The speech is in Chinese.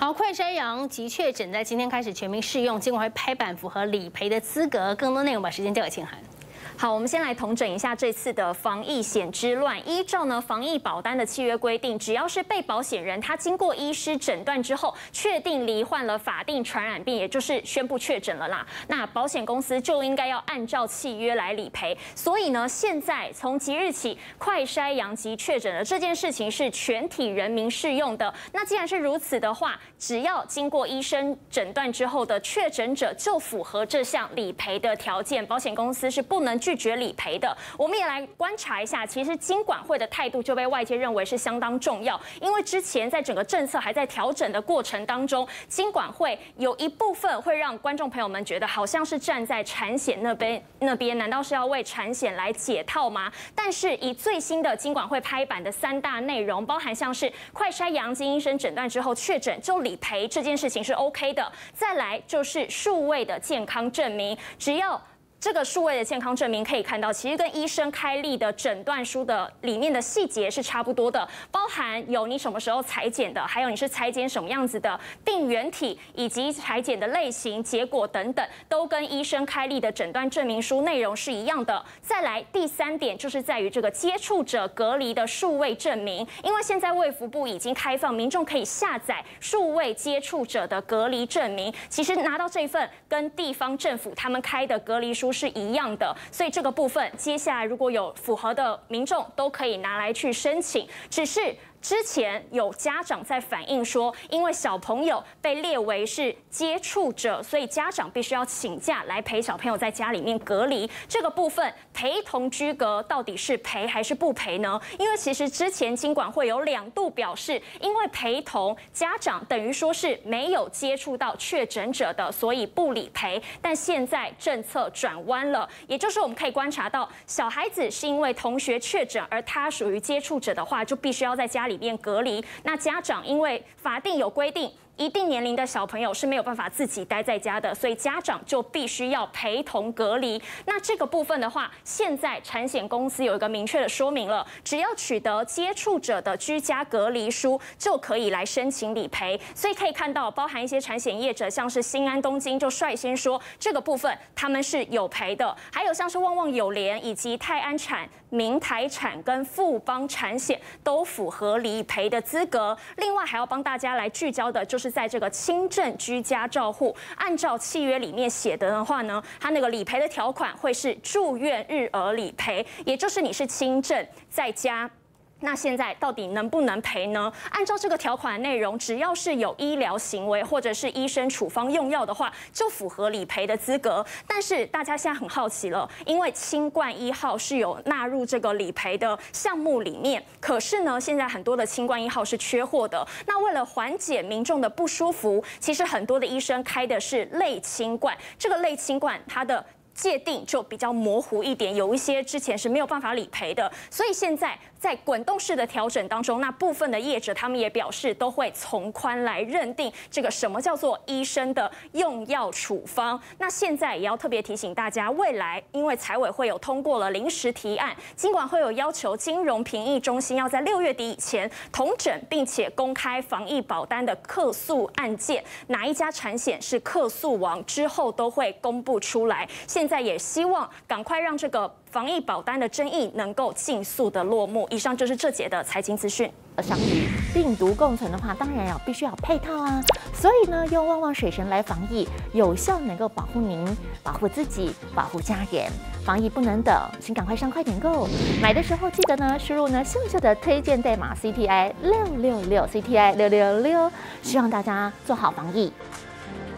好，快筛阳及确诊在今天开始全民试用，尽管会拍板符合理赔的资格。更多内容把时间交给秦涵。好，我们先来统整一下这次的防疫险之乱。依照呢防疫保单的契约规定，只要是被保险人他经过医师诊断之后，确定罹患了法定传染病，也就是宣布确诊了啦，那保险公司就应该要按照契约来理赔。所以呢，现在从即日起，快筛阳及确诊的这件事情是全体人民适用的。那既然是如此的话，只要经过医生诊断之后的确诊者就符合这项理赔的条件，保险公司是不能拒。拒绝理赔的，我们也来观察一下。其实金管会的态度就被外界认为是相当重要，因为之前在整个政策还在调整的过程当中，金管会有一部分会让观众朋友们觉得好像是站在产险那边那边，难道是要为产险来解套吗？但是以最新的金管会拍板的三大内容，包含像是快筛阳经医生诊断之后确诊就理赔这件事情是 OK 的，再来就是数位的健康证明，只要。这个数位的健康证明可以看到，其实跟医生开立的诊断书的里面的细节是差不多的，包含有你什么时候裁剪的，还有你是裁剪什么样子的病原体，以及裁剪的类型、结果等等，都跟医生开立的诊断证明书内容是一样的。再来第三点就是在于这个接触者隔离的数位证明，因为现在卫福部已经开放民众可以下载数位接触者的隔离证明，其实拿到这份跟地方政府他们开的隔离书。是一样的，所以这个部分接下来如果有符合的民众，都可以拿来去申请，只是。之前有家长在反映说，因为小朋友被列为是接触者，所以家长必须要请假来陪小朋友在家里面隔离。这个部分陪同居隔到底是赔还是不赔呢？因为其实之前经管会有两度表示，因为陪同家长等于说是没有接触到确诊者的，所以不理赔。但现在政策转弯了，也就是我们可以观察到，小孩子是因为同学确诊，而他属于接触者的话，就必须要在家。里面隔离，那家长因为法定有规定。一定年龄的小朋友是没有办法自己待在家的，所以家长就必须要陪同隔离。那这个部分的话，现在产险公司有一个明确的说明了，只要取得接触者的居家隔离书，就可以来申请理赔。所以可以看到，包含一些产险业者，像是新安东京就率先说这个部分他们是有赔的。还有像是旺旺友联以及泰安产、明台产跟富邦产险都符合理赔的资格。另外还要帮大家来聚焦的就是。在这个轻症居家照护，按照契约里面写的的话呢，它那个理赔的条款会是住院日额理赔，也就是你是轻症在家。那现在到底能不能赔呢？按照这个条款内容，只要是有医疗行为或者是医生处方用药的话，就符合理赔的资格。但是大家现在很好奇了，因为清冠一号是有纳入这个理赔的项目里面，可是呢，现在很多的清冠一号是缺货的。那为了缓解民众的不舒服，其实很多的医生开的是类清冠，这个类清冠它的。界定就比较模糊一点，有一些之前是没有办法理赔的，所以现在在滚动式的调整当中，那部分的业者他们也表示都会从宽来认定这个什么叫做医生的用药处方。那现在也要特别提醒大家，未来因为财委会有通过了临时提案，尽管会有要求金融评议中心要在六月底以前同整并且公开防疫保单的客诉案件，哪一家产险是客诉王之后都会公布出来。现在也希望赶快让这个防疫保单的争议能够尽速的落幕。以上就是这节的财经资讯。相与病毒共存的话，当然要必须要配套啊。所以呢，用旺旺水神来防疫，有效能够保护您、保护自己、保护家人。防疫不能等，请赶快上快点购。买的时候记得呢，输入呢秀秀的推荐代码 CTI 六六六 CTI 六六六，希望大家做好防疫。